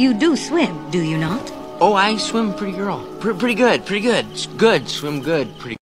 You do swim, do you not? Oh, I swim pretty girl. Pretty good, pretty good. Good, swim good, pretty